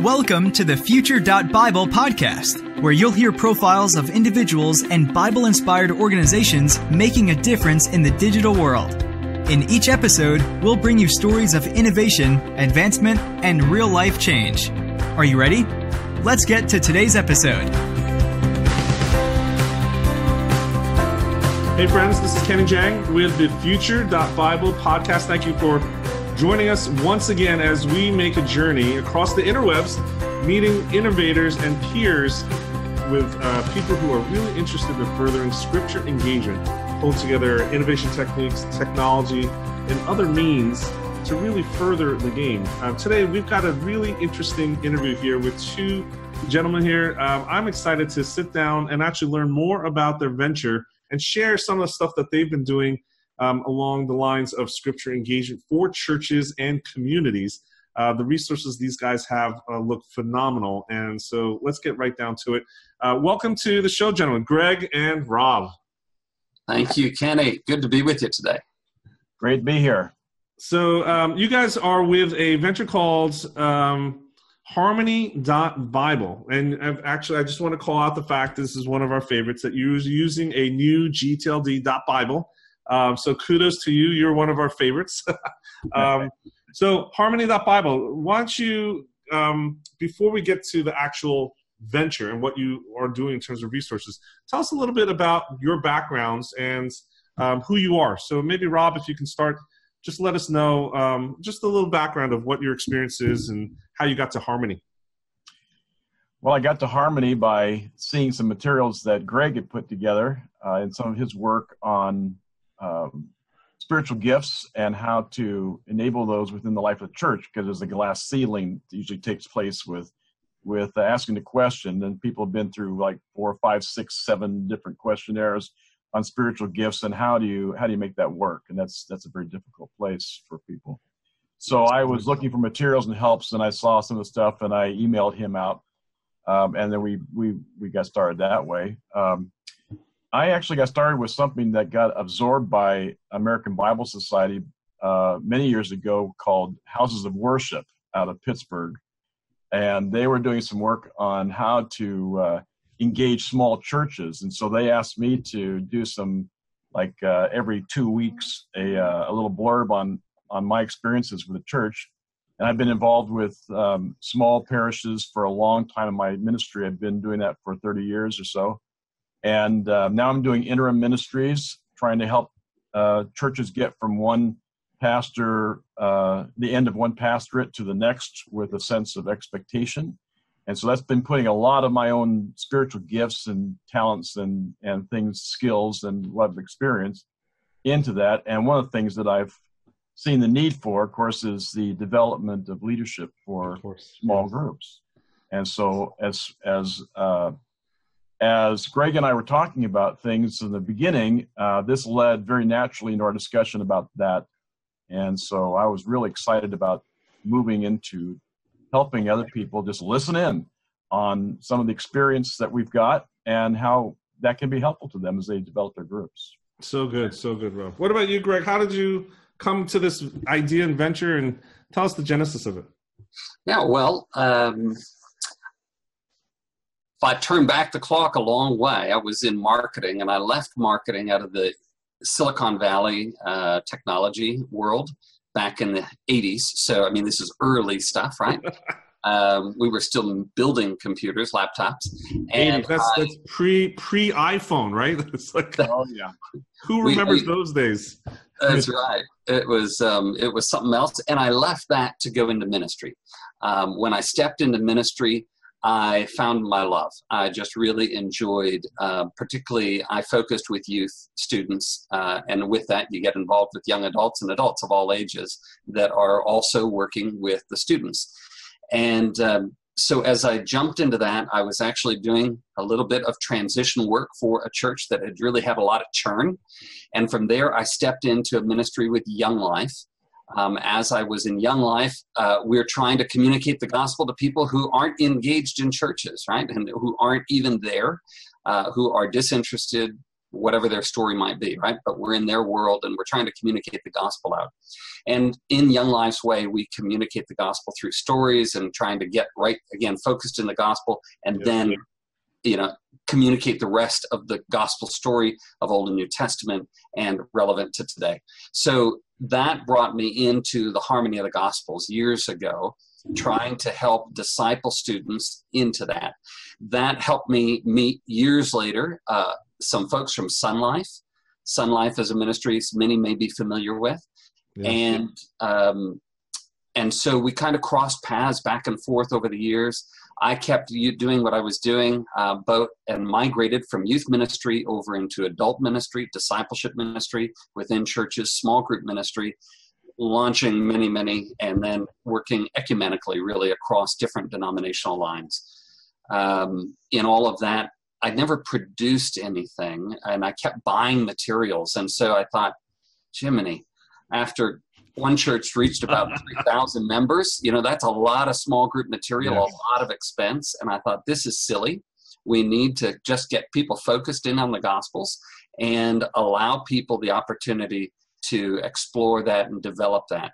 Welcome to the Future.Bible podcast, where you'll hear profiles of individuals and Bible inspired organizations making a difference in the digital world. In each episode, we'll bring you stories of innovation, advancement, and real life change. Are you ready? Let's get to today's episode. Hey, friends, this is Kenny Jahng with the Future.Bible podcast. Thank you for joining us once again as we make a journey across the interwebs, meeting innovators and peers with uh, people who are really interested in furthering scripture engagement, pulling together innovation techniques, technology, and other means to really further the game. Uh, today, we've got a really interesting interview here with two gentlemen here. Um, I'm excited to sit down and actually learn more about their venture and share some of the stuff that they've been doing um, along the lines of scripture engagement for churches and communities. Uh, the resources these guys have uh, look phenomenal. And so let's get right down to it. Uh, welcome to the show, gentlemen, Greg and Rob. Thank you, Kenny. Good to be with you today. Great to be here. So um, you guys are with a venture called um, Harmony.Bible. And I've actually, I just want to call out the fact this is one of our favorites that you're using a new GTLD.Bible um, so kudos to you. You're one of our favorites. um, so Harmony.Bible, why don't you, um, before we get to the actual venture and what you are doing in terms of resources, tell us a little bit about your backgrounds and um, who you are. So maybe Rob, if you can start, just let us know um, just a little background of what your experience is and how you got to Harmony. Well, I got to Harmony by seeing some materials that Greg had put together uh, in some of his work on um, spiritual gifts and how to enable those within the life of the church because there's a glass ceiling that usually takes place with with uh, asking the question. And people have been through like four five six seven different questionnaires on spiritual gifts and how do you how do you make that work? And that's that's a very difficult place for people. So i was looking for materials and helps and i saw some of the stuff and i emailed him out. Um, and then we we we got started that way. Um, I actually got started with something that got absorbed by American Bible Society uh, many years ago called Houses of Worship out of Pittsburgh. And they were doing some work on how to uh, engage small churches. And so they asked me to do some, like uh, every two weeks, a, uh, a little blurb on, on my experiences with the church. And I've been involved with um, small parishes for a long time in my ministry. I've been doing that for 30 years or so and uh, now I'm doing interim ministries, trying to help uh, churches get from one pastor, uh, the end of one pastorate to the next with a sense of expectation. And so that's been putting a lot of my own spiritual gifts and talents and, and things, skills and love experience into that. And one of the things that I've seen the need for, of course, is the development of leadership for small groups. And so as, as, uh, as Greg and I were talking about things in the beginning, uh, this led very naturally into our discussion about that. And so I was really excited about moving into helping other people just listen in on some of the experience that we've got and how that can be helpful to them as they develop their groups. So good, so good, Rob. What about you, Greg? How did you come to this idea and venture and tell us the genesis of it? Yeah, well, um, if I turn back the clock a long way, I was in marketing and I left marketing out of the Silicon Valley uh, technology world back in the 80s. So, I mean, this is early stuff, right? um, we were still building computers, laptops. And that's, I, that's pre pre iPhone, right? It's like, oh yeah, who remembers we, we, those days? That's right. It was um, it was something else, and I left that to go into ministry. Um, when I stepped into ministry, I found my love. I just really enjoyed, uh, particularly, I focused with youth students, uh, and with that, you get involved with young adults and adults of all ages that are also working with the students. And um, so, as I jumped into that, I was actually doing a little bit of transition work for a church that had really had a lot of churn. And from there, I stepped into a ministry with Young Life um, as I was in Young Life, uh, we're trying to communicate the gospel to people who aren't engaged in churches, right? And who aren't even there, uh, who are disinterested, whatever their story might be, right? But we're in their world and we're trying to communicate the gospel out. And in Young Life's way, we communicate the gospel through stories and trying to get right again focused in the gospel and yeah. then you know communicate the rest of the gospel story of Old and New Testament and relevant to today. So that brought me into the harmony of the gospels years ago trying to help disciple students into that. That helped me meet years later uh, some folks from Sonlife. Sun Life is a ministry many may be familiar with. Yeah. And um, and so we kind of crossed paths back and forth over the years. I kept doing what I was doing, uh, both and migrated from youth ministry over into adult ministry, discipleship ministry within churches, small group ministry, launching many, many, and then working ecumenically, really across different denominational lines. Um, in all of that, I never produced anything, and I kept buying materials. And so I thought, Jiminy, after one church reached about 3,000 members, you know, that's a lot of small group material, yes. a lot of expense. And I thought, this is silly. We need to just get people focused in on the Gospels and allow people the opportunity to explore that and develop that.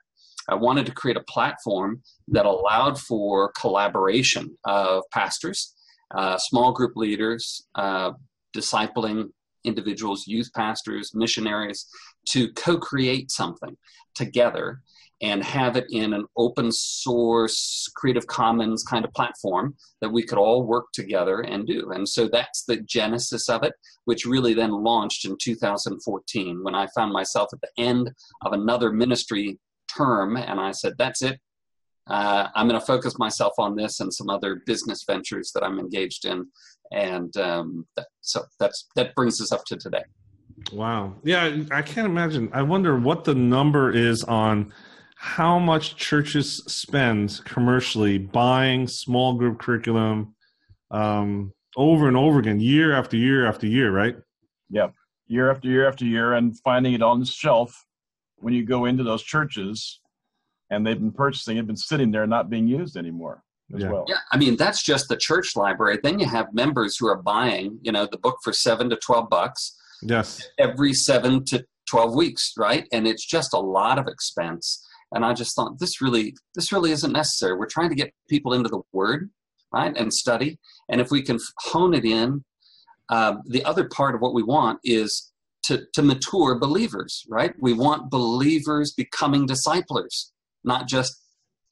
I wanted to create a platform that allowed for collaboration of pastors, uh, small group leaders, uh, discipling individuals, youth pastors, missionaries, to co create something together and have it in an open source creative commons kind of platform that we could all work together and do. And so that's the genesis of it which really then launched in 2014 when i found myself at the end of another ministry term and i said that's it. Uh, i'm going to focus myself on this and some other business ventures that i'm engaged in. And um, that, so that's that brings us up to today wow yeah i can't imagine i wonder what the number is on how much churches spend commercially buying small group curriculum um, over and over again, year after year after year, right? Yep, year after year after year, and finding it on the shelf when you go into those churches, and they've been purchasing it, been sitting there, not being used anymore. As yeah. well. yeah, I mean that's just the church library. Then you have members who are buying, you know, the book for seven to twelve bucks. Yes. Every seven to twelve weeks, right? And it's just a lot of expense and i just thought this really this really isn't necessary we're trying to get people into the word right and study and if we can hone it in um, the other part of what we want is to, to mature believers right we want believers becoming disciplers not just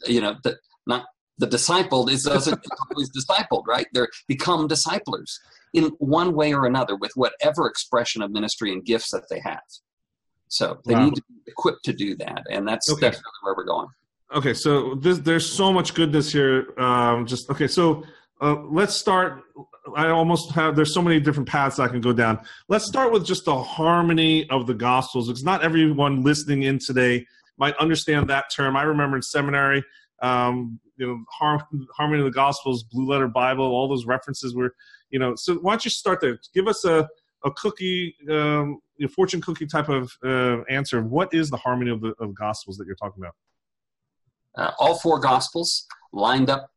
you know that not the discipled is doesn't always discipled right they're become disciplers in one way or another with whatever expression of ministry and gifts that they have so they wow. need to be equipped to do that, and that's okay. that's really where we're going. Okay, so this, there's so much goodness here. Um, just okay, so uh, let's start. I almost have. There's so many different paths I can go down. Let's start with just the harmony of the Gospels, because not everyone listening in today might understand that term. I remember in seminary, um, you know, harmony of the Gospels, Blue Letter Bible, all those references were, you know. So why don't you start there? Give us a a cookie, um, a fortune cookie type of uh, answer. What is the harmony of the of gospels that you're talking about? Uh, all four gospels lined up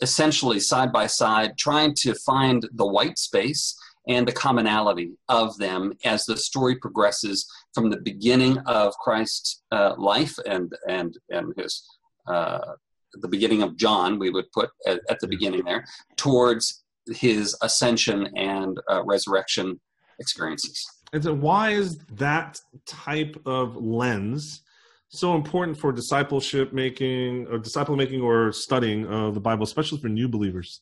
essentially side by side, trying to find the white space and the commonality of them as the story progresses from the beginning of Christ's uh, life and and and his uh, the beginning of John, we would put at, at, the beginning there, towards his ascension and uh, resurrection experiences. And so, why is that type of lens so important for discipleship making, or disciple making, or studying of the Bible, especially for new believers?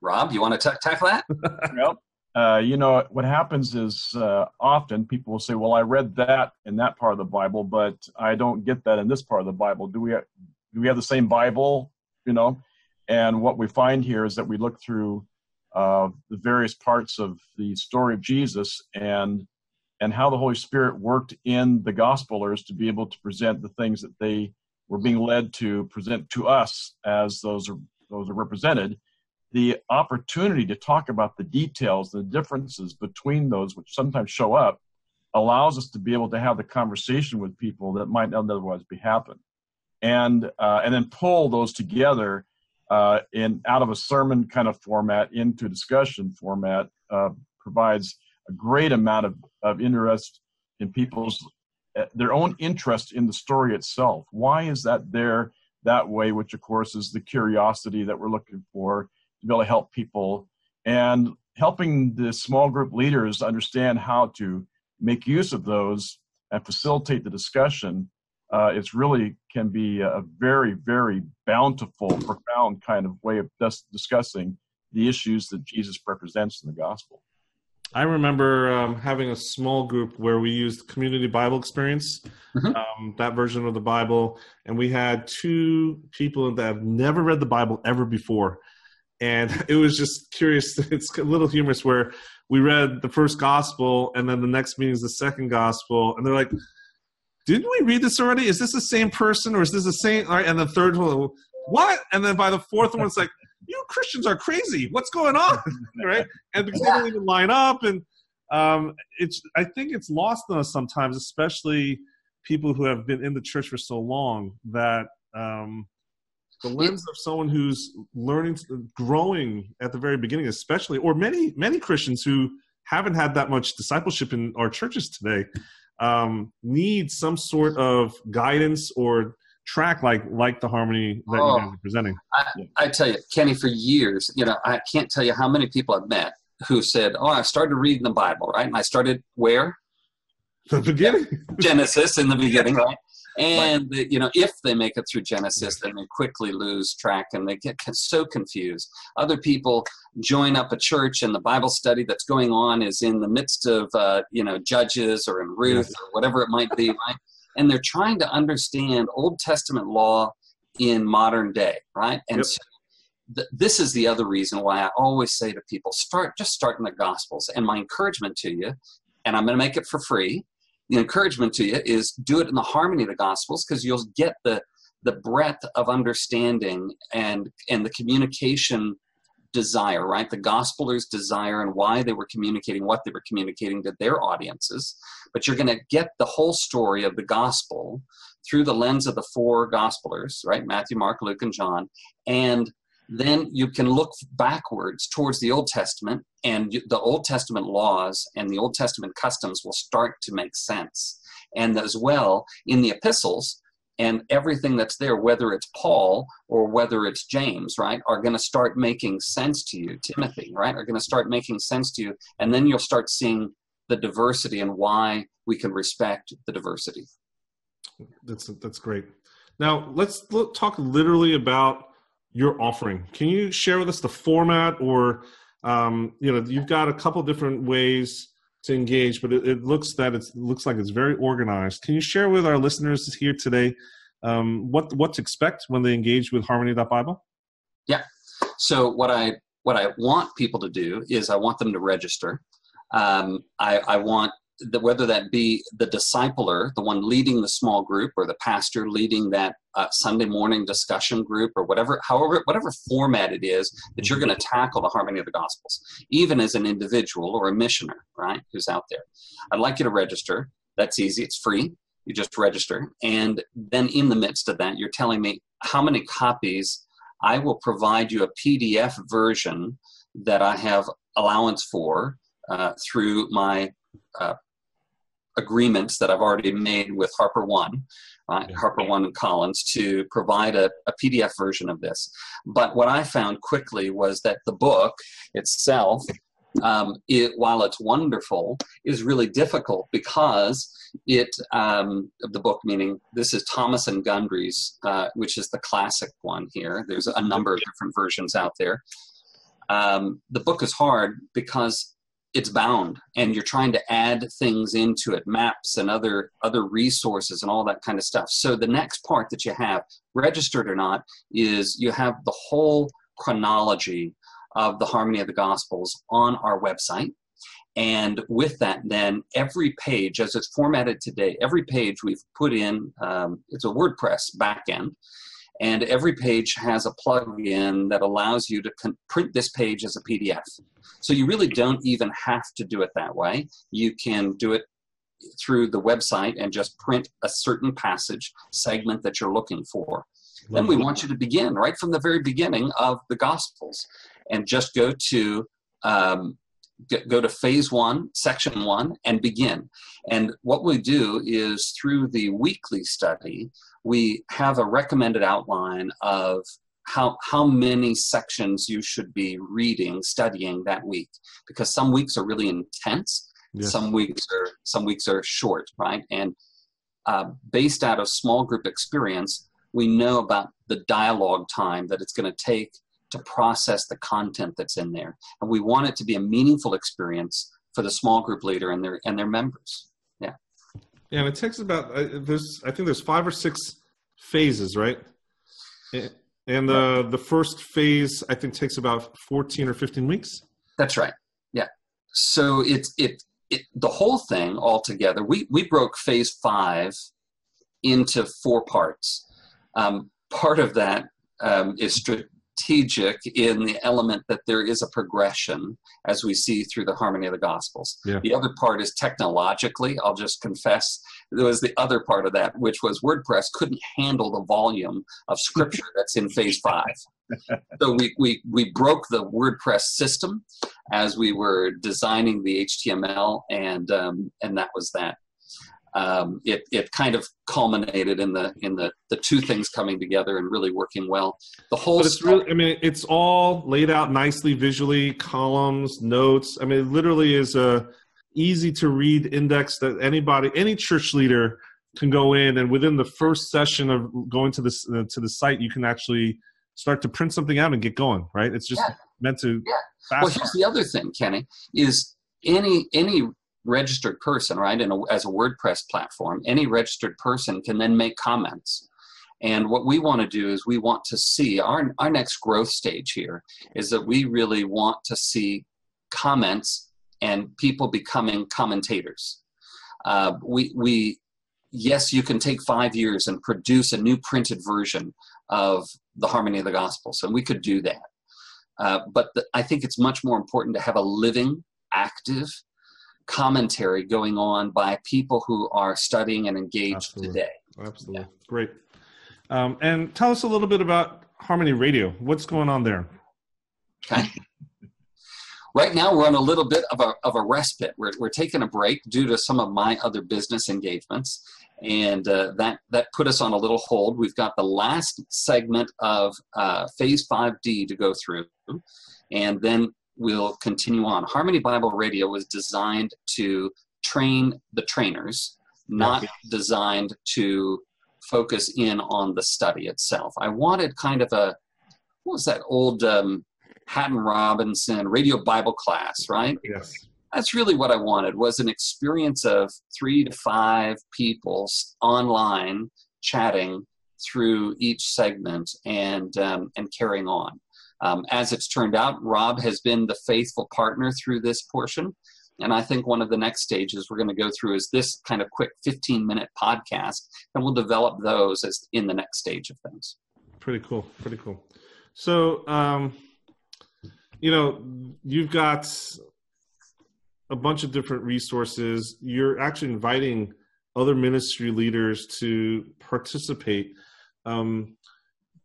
Rob, you want to t- tackle that? yep. Uh, you know, what happens is uh, often people will say, "Well, I read that in that part of the Bible, but I don't get that in this part of the Bible. Do we have, do we have the same Bible?" You know, and what we find here is that we look through uh, the various parts of the story of Jesus and and how the Holy Spirit worked in the gospelers to be able to present the things that they were being led to present to us as those are those are represented. The opportunity to talk about the details, the differences between those, which sometimes show up, allows us to be able to have the conversation with people that might not otherwise be happen, and uh, and then pull those together uh, in out of a sermon kind of format into discussion format uh, provides a great amount of, of interest in people's uh, their own interest in the story itself. Why is that there that way? Which of course is the curiosity that we're looking for to be able to help people and helping the small group leaders understand how to make use of those and facilitate the discussion. Uh, it's really can be a very, very bountiful, profound kind of way of dis- discussing the issues that Jesus represents in the gospel. I remember um, having a small group where we used Community Bible Experience, mm-hmm. um, that version of the Bible, and we had two people that have never read the Bible ever before, and it was just curious. It's a little humorous where we read the first gospel, and then the next meeting is the second gospel, and they're like, "Didn't we read this already? Is this the same person, or is this the same?" All right, and the third one, what? And then by the fourth one, it's like you Christians are crazy. What's going on? right? And because yeah. they don't even line up, and um, it's I think it's lost on us sometimes, especially people who have been in the church for so long that um, the lens of someone who's learning, growing at the very beginning, especially, or many many Christians who haven't had that much discipleship in our churches today, um, need some sort of guidance or track like like the harmony that oh, you guys are presenting. I, I, tell you, Kenny, for years, you know, I can't tell you how many people I've met who said, "Oh, I started reading the Bible, right?" And I started where? The beginning. Genesis in the beginning, right? And right. you know, if they make it through Genesis, then they quickly lose track and they get so confused. Other people join up a church, and the Bible study that's going on is in the midst of uh, you know Judges or in Ruth or whatever it might be, right? and they're trying to understand Old Testament law in modern day, right? And yep. so th- this is the other reason why I always say to people, start just start in the Gospels. And my encouragement to you, and I'm going to make it for free. The encouragement to you is do it in the harmony of the Gospels because you'll get the the breadth of understanding and and the communication desire, right? The gospelers' desire and why they were communicating what they were communicating to their audiences. But you're going to get the whole story of the gospel through the lens of the four gospelers, right? Matthew, Mark, Luke, and John. And then you can look backwards towards the Old Testament, and the Old Testament laws and the Old Testament customs will start to make sense. And as well, in the epistles, and everything that's there, whether it's Paul or whether it's James, right, are going to start making sense to you. Timothy, right, are going to start making sense to you, and then you'll start seeing the diversity and why we can respect the diversity. That's that's great. Now let's talk literally about your offering. Can you share with us the format, or um, you know, you've got a couple different ways to engage, but it, it looks that it looks like it's very organized. Can you share with our listeners here today um, what what to expect when they engage with Harmony.Bible? Yeah. So what I what I want people to do is I want them to register. Um, I, I want the, whether that be the discipler, the one leading the small group, or the pastor leading that uh, Sunday morning discussion group, or whatever, however, whatever format it is that you're going to tackle the harmony of the Gospels, even as an individual or a missioner, right, who's out there. I'd like you to register. That's easy. It's free. You just register, and then in the midst of that, you're telling me how many copies. I will provide you a PDF version that I have allowance for uh, through my uh, agreements that I've already made with HarperOne, uh, HarperOne and Collins to provide a, a, PDF version of this. But what I found quickly was that the book itself, um, it, while it's wonderful, is really difficult because it um, the book meaning this is Thomas and Gundry's, uh, which is the classic one here. There's a number of different versions out there. Um, the book is hard because it's bound and you're trying to add things into it maps and other other resources and all that kind of stuff. So the next part that you have registered or not is you have the whole chronology of the harmony of the gospels on our website. And with that then every page as it's formatted today every page we've put in um, it's a wordpress backend and every page has a plugin that allows you to con- print this page as a PDF. So you really don't even have to do it that way. You can do it through the website and just print a certain passage segment that you're looking for. Then we want you to begin right from the very beginning of the Gospels and just go to um, go to phase one, section one, and begin. And what we do is through the weekly study, we have a recommended outline of how how many sections you should be reading studying that week because some weeks are really intense yes. some weeks are some weeks are short right and uh, based out of small group experience we know about the dialogue time that it's going to take to process the content that's in there. And we want it to be a meaningful experience for the small group leader and their and their members. Yeah. It takes about uh, there's I think there's five or six phases, right? And the the first phase I think takes about 14 or 15 weeks. That's right. Yeah. So it's it, it the whole thing altogether. We we broke phase 5 into four parts. Um, part of that um, is strategic in the element that there is a progression as we see through the harmony of the gospels. Yeah. the other part is technologically i'll just confess there was the other part of that which was wordpress couldn't handle the volume of scripture that's in phase five. So we, we we broke the wordpress system as we were designing the html and um, and that was that um, it, it kind of culminated in the in the the two things coming together and really working well. The whole. But it's really. I mean, it's all laid out nicely visually, columns, notes. I mean, it literally is a easy to read index that anybody, any church leader can go in and within the first session of going to this uh, to the site, you can actually start to print something out and get going. Right? It's just yeah. meant to. Yeah. Well, here's the other thing, Kenny, is any any registered person, right? And as a WordPress platform, any registered person can then make comments. And what we want to do is we want to see our, our next growth stage here is that we really want to see comments and people becoming commentators. Uh, we, we, yes, you can take five years and produce a new printed version of the Harmony of the Gospels, and we could do that. Uh, but the, I think it's much more important to have a living, active commentary going on by people who are studying and engaged Absolutely. today. Absolutely. Yeah. Great. Um, and tell us a little bit about Harmony Radio. What's going on there? Okay. right now, we're on a little bit of a, of a respite. We're, we're taking a break due to some of my other business engagements. And uh, that, that put us on a little hold. We've got the last segment of uh, Phase 5D to go through. And then will continue on. Harmony Bible Radio was designed to train the trainers, not designed to focus in on the study itself. I wanted kind of a, what was that old um, Haddon Robinson radio Bible class, right? Yes. That's really what I wanted was an experience of three to five people online chatting through each segment and um, and carrying on. Um, as it's turned out, Rob has been the faithful partner through this portion. And I think one of the next stages we're going to go through is this kind of quick 15 minute podcast, and we'll develop those as in the next stage of things. Pretty cool. Pretty cool. So, um, you know, you've got a bunch of different resources. You're actually inviting other ministry leaders to participate. Um,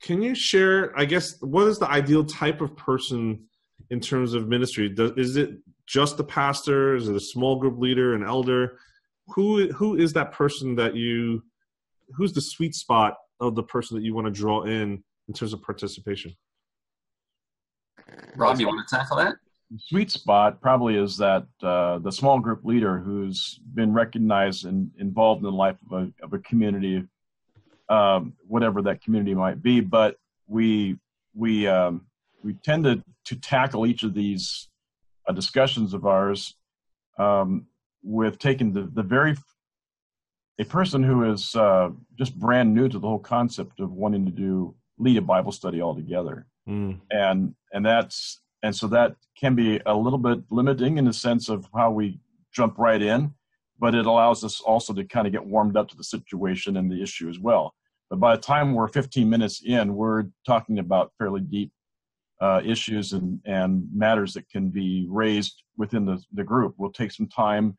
can you share i guess what is the ideal type of person in terms of ministry? Does, is it just the pastor? Is it a small group leader an elder? Who who is that person that you who's the sweet spot of the person that you want to draw in in terms of participation? Rob you want to tackle that? Sweet spot probably is that uh, the small group leader who's been recognized and involved in the life of a, of a community um, whatever that community might be. But we we um, we tend to to tackle each of these uh, discussions of ours um, with taking the the very a person who is uh, just brand new to the whole concept of wanting to do lead a Bible study altogether, mm. and and that's and so that can be a little bit limiting in the sense of how we jump right in, but it allows us also to kind of get warmed up to the situation and the issue as well. But by the time we're 15 minutes in, we're talking about fairly deep uh, issues and, and matters that can be raised within the, the group. We'll take some time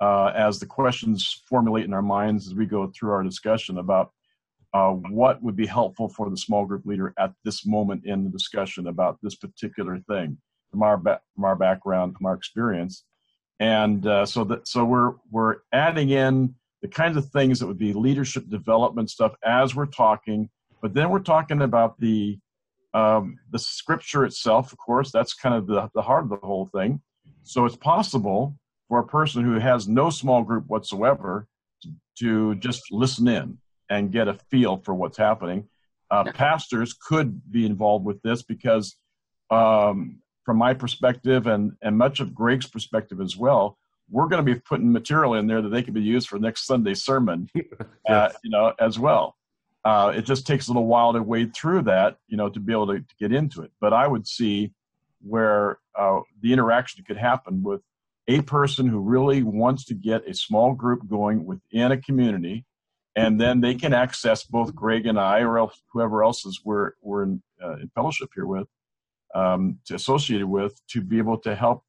uh, as the questions formulate in our minds as we go through our discussion about uh, what would be helpful for the small group leader at this moment in the discussion about this particular thing. from our ba- from our background, from our experience, and uh, so that so we're we're adding in the kinds of things that would be leadership development stuff as we're talking, but then we're talking about the um, the scripture itself. Of course, that's kind of the the heart of the whole thing. So it's possible for a person who has no small group whatsoever to, to just listen in and get a feel for what's happening. Uh, pastors could be involved with this because, um, from my perspective and, and much of Greg's perspective as well, we're going to be putting material in there that they can be used for next Sunday's sermon, uh, you know, as well. Uh, it just takes a little while to wade through that, you know, to be able to, to get into it. But I would see where uh, the interaction could happen with a person who really wants to get a small group going within a community, and then they can access both Greg and I, or else whoever else is we're we're in, uh, in fellowship here with, um, to associated with, to be able to help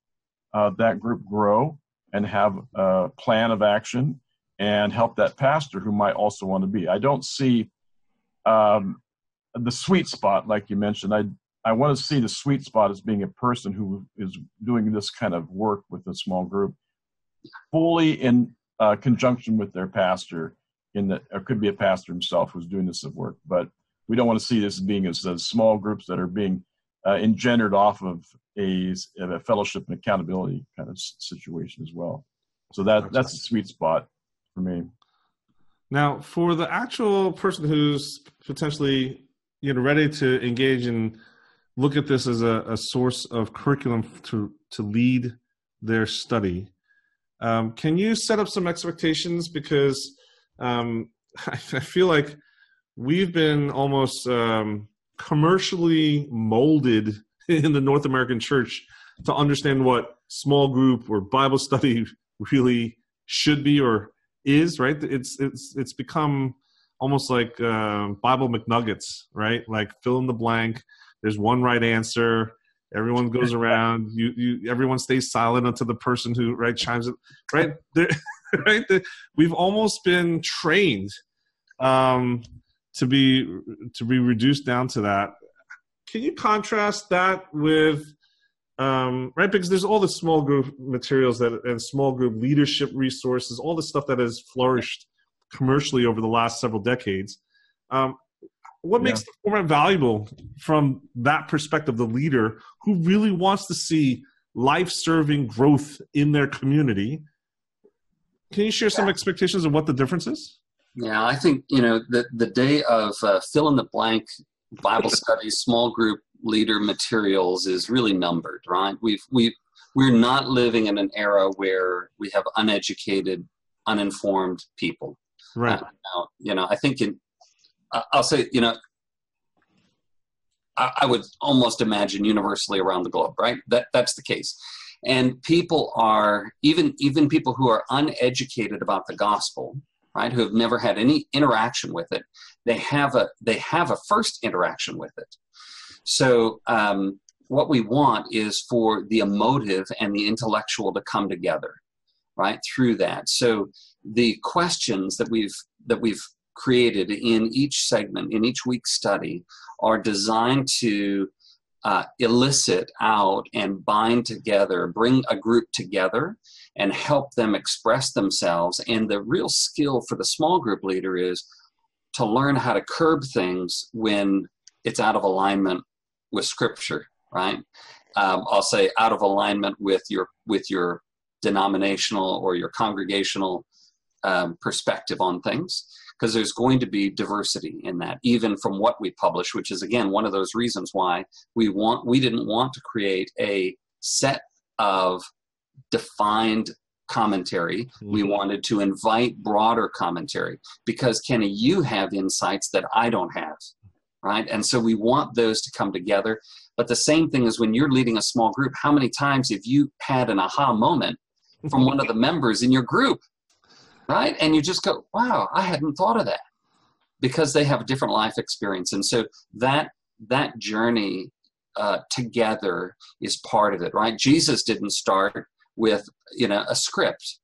uh, that group grow and have a plan of action and help that pastor who might also want to be. I don't see um, the sweet spot like you mentioned. I I want to see the sweet spot as being a person who is doing this kind of work with a small group, fully in uh, conjunction with their pastor. In that, it could be a pastor himself who's doing this work, but we don't want to see this being as, as small groups that are being uh, engendered off of a, a, fellowship and accountability kind of situation as well. So that that's a sweet spot for me. Now, for the actual person who's potentially you know ready to engage and look at this as a, a source of curriculum to to lead their study. Um, can you set up some expectations because um, I, I, feel like we've been almost um, commercially molded in the North American church to understand what small group or Bible study really should be or is. Right? It's it's it's become almost like uh, Bible McNuggets, right? Like fill in the blank there's one right answer. Everyone goes around. You, you, everyone stays silent until the person who right chimes in. Right, there, right. There. we've almost been trained um, to be to be reduced down to that. Can you contrast that with um, right? Because there's all the small group materials that and small group leadership resources, all the stuff that has flourished commercially over the last several decades. Um, what makes the format valuable from that perspective the leader who really wants to see life-serving growth in their community can you share some yeah. expectations of what the difference is yeah i think you know the, the day of uh, fill in the blank bible study small group leader materials is really numbered right we've we we're not living in an era where we have uneducated uninformed people right uh, now, you know i think in I'll say, you know, I, I would almost imagine universally around the globe, right? That that's the case. And people are even even people who are uneducated about the gospel, right, who have never had any interaction with it, they have a they have a first interaction with it. So um, what we want is for the emotive and the intellectual to come together, right, through that. So the questions that we've that we've created in each segment, in each week's study, are designed to uh, elicit out and bind together, bring a group together, and help them express themselves. And the real skill for the small group leader is to learn how to curb things when it's out of alignment with Scripture, right? Um, I'll say out of alignment with your with your denominational or your congregational um, perspective on things because there's going to be diversity in that even from what we publish which is again one of those reasons why we want we didn't want to create a set of defined commentary. Mm-hmm. we wanted to invite broader commentary because kenny you have insights that i don't have right? And so we want those to come together. But the same thing is when you're leading a small group how many times have you had an aha moment from one of the members in your group right? And you just go, wow, I hadn't thought of that because they have a different life experience. And so that that journey uh, together is part of it, right? Jesus didn't start with you know a script.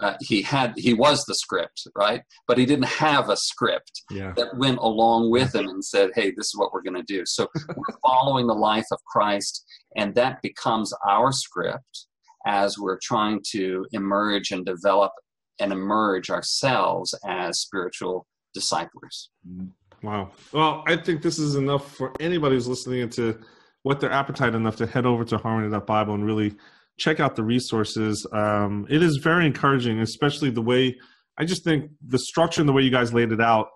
uh, he had he was the script, right? But he didn't have a script Yeah. that went along with him and said, "Hey, this is what we're going to do." So we're following the life of Christ, and that becomes our script as we're trying to emerge and develop and emerge ourselves as spiritual disciples. Wow. Well, I think this is enough for anybody who's listening into what their appetite enough to head over to Harmony.Bible and really check out the resources. Um, it is very encouraging, especially the way I just think the structure and the way you guys laid it out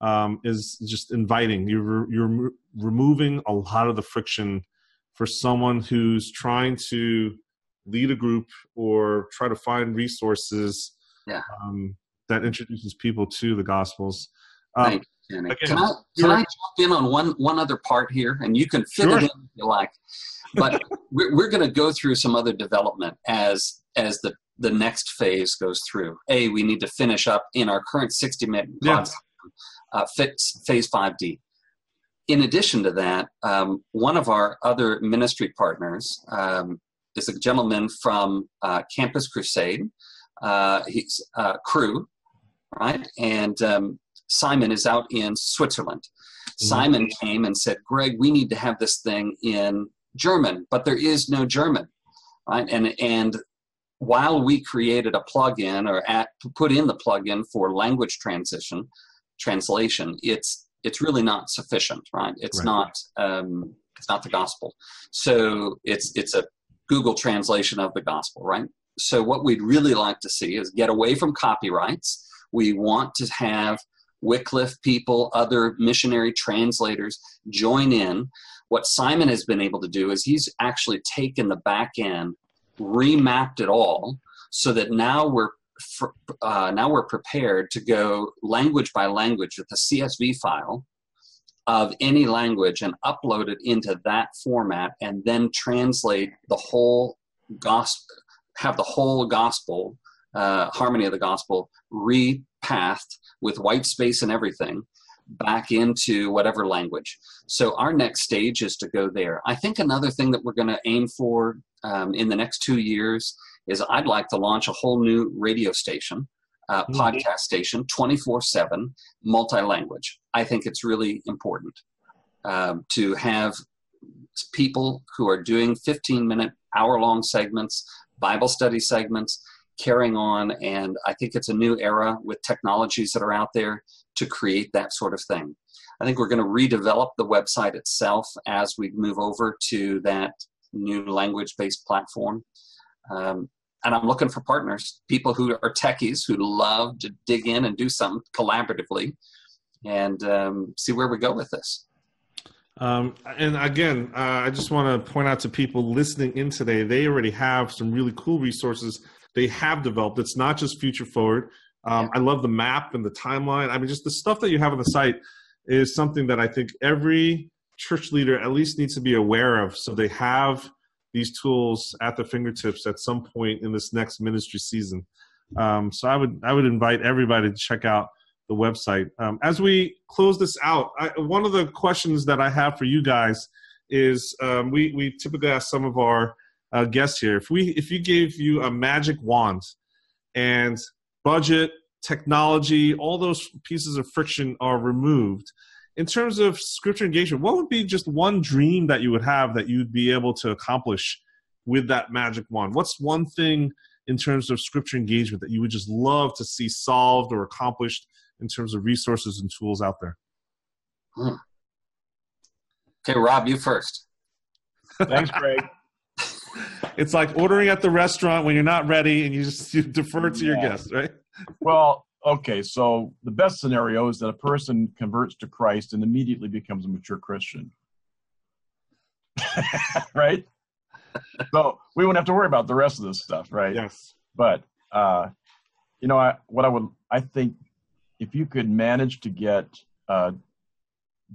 um, is just inviting. You're you're removing a lot of the friction for someone who's trying to lead a group or try to find resources Yeah. um, that introduces people to the Gospels. Um, Thank you, Kenny. again, Can I can I jump in on one one other part here, and you can fit Sure. it in if you like. But we're, we're going to go through some other development as as the the next phase goes through. A, we need to finish up in our current sixty minute Yeah. uh, fix phase five D. In addition to that, um, one of our other ministry partners um, is a gentleman from uh, Campus Crusade. Uh, he's uh, Cru, right? And um, Simon is out in Switzerland. Simon came and said, Greg, we need to have this thing in German, but there is no German, right? And, and while we created a plugin or at, put in the plugin for language transition, translation, it's, it's really not sufficient, right? It's Right. not, um, it's not the gospel. So it's, it's a Google translation of the gospel, right? So what we'd really like to see is get away from copyrights. We want to have Wycliffe people, other missionary translators join in. What Simon has been able to do is he's actually taken the back end, remapped it all, so that now we're uh, now we're prepared to go language by language with a CSV file of any language and upload it into that format, and then translate the whole gospel, have the whole gospel, uh, harmony of the gospel, repathed with white space and everything back into whatever language. So our next stage is to go there. I think another thing that we're going to aim for um, in the next two years is I'd like to launch a whole new radio station, uh, Mhm. podcast station, 24 7, multi language. I think it's really important um, to have people who are doing 15 minute, hour long segments, Bible study segments, carrying on. And I think it's a new era with technologies that are out there to create that sort of thing. I think we're going to redevelop the website itself as we move over to that new language based platform. Um, and I'm looking for partners, people who are techies who love to dig in and do something collaboratively and um, see where we go with this. Um, and again, uh, I just want to point out to people listening in today, they already have some really cool resources they have developed. It's not just future forward. Um, I love the map and the timeline. I mean, just the stuff that you have on the site is something that I think every church leader at least needs to be aware of. So they have these tools at their fingertips at some point in this next ministry season. Um, so I would I would invite everybody to check out the website. Um, as we close this out, I, one of the questions that I have for you guys is um, we we typically ask some of our uh, guests here if we if you gave you a magic wand and budget technology all those pieces of friction are removed in terms of scripture engagement what would be just one dream that you would have that you'd be able to accomplish with that magic wand what's one thing in terms of scripture engagement that you would just love to see solved or accomplished in terms of resources and tools out there Okay, Rob, you first. Thanks, Greg. it's like ordering at the restaurant when you're not ready and you just you defer to your Yeah. guests right Well, okay, so the best scenario is that a person converts to Christ and immediately becomes a mature Christian. right? So we wouldn't have to worry about the rest of this stuff, right? yes But uh, you know, I, what I would, I think, if you could manage to get uh,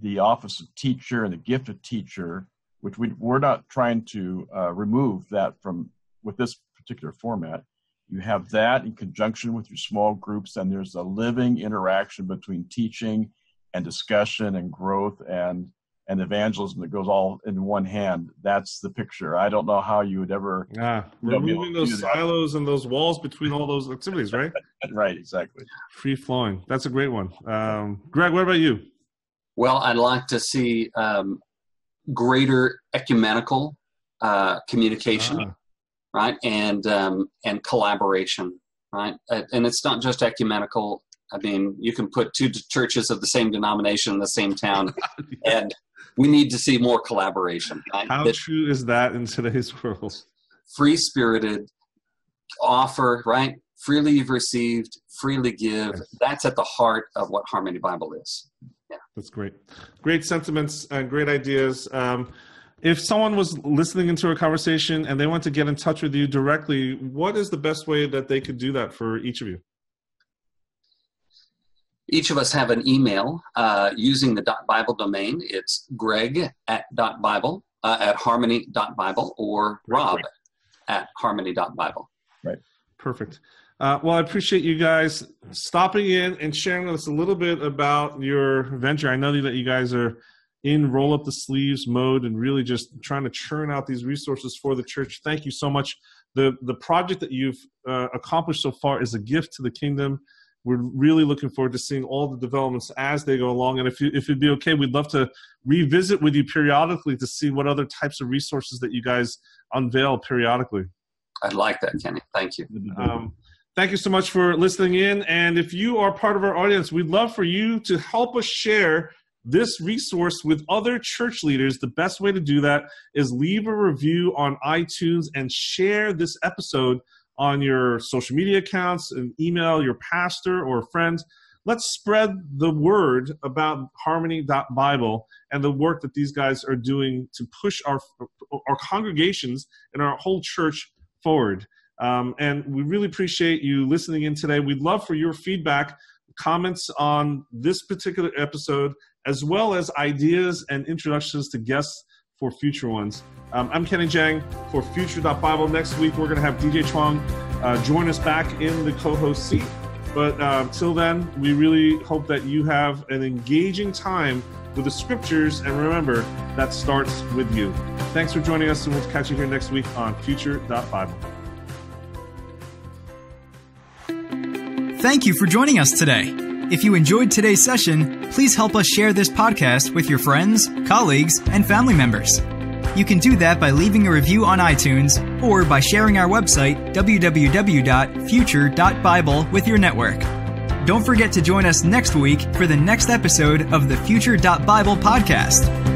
the office of teacher and the gift of teacher, which we we're not trying to uh, remove that from with this particular format. You have that in conjunction with your small groups, and there's a living interaction between teaching and discussion and growth and and evangelism that goes all in one hand. That's the picture. I don't know how you would ever. Yeah, removing those silos and those walls between all those activities, right? right, exactly. Free flowing. That's a great one. Um, Greg, what about you? Well, I'd like to see um, greater ecumenical uh, communication, uh-huh. right, and um, and collaboration, right, and it's not just ecumenical. I mean, you can put two churches of the same denomination in the same town, and we need to see more collaboration. How that, true is that in today's world? Free spirited offer, right? Freely you've received, freely give. Yes. That's at the heart of what Harmony Bible is. Yeah. That's great. Great sentiments and great ideas. Um, if someone was listening into a conversation and they want to get in touch with you directly, what is the best way that they could do that for each of you? Each of us have an email uh, using the .bible domain. It's greg at .bible, uh, at harmony.bible, or rob right. at harmony.bible. Right. Perfect. Uh, well, I appreciate you guys stopping in and sharing with us a little bit about your venture. I know that you guys are in roll up the sleeves mode and really just trying to churn out these resources for the church. Thank you so much. The the project that you've uh, accomplished so far is a gift to the kingdom we're really looking forward to seeing all the developments as they go along. And if you, if it'd be okay, we'd love to revisit with you periodically to see what other types of resources that you guys unveil periodically. I'd like that, Kenny. Thank you. Um, thank you so much for listening in. And if you are part of our audience, we'd love for you to help us share this resource with other church leaders. The best way to do that is leave a review on iTunes and share this episode on your social media accounts and email your pastor or friends. Let's spread the word about harmony.bible and the work that these guys are doing to push our, our congregations and our whole church forward. Um, and we really appreciate you listening in today. We'd love for your feedback, comments on this particular episode, as well as ideas and introductions to guests for future ones. Um, I'm Kenny Jahng for Future.Bible. Next week, we're going to have DJ Chuang uh, join us back in the co host seat. But uh, till then, we really hope that you have an engaging time with the scriptures. And remember, that starts with you. Thanks for joining us, and we'll catch you here next week on Future.Bible. Thank you for joining us today. If you enjoyed today's session, please help us share this podcast with your friends, colleagues, and family members. You can do that by leaving a review on iTunes or by sharing our website, www.future.bible, with your network. Don't forget to join us next week for the next episode of the Future.Bible podcast.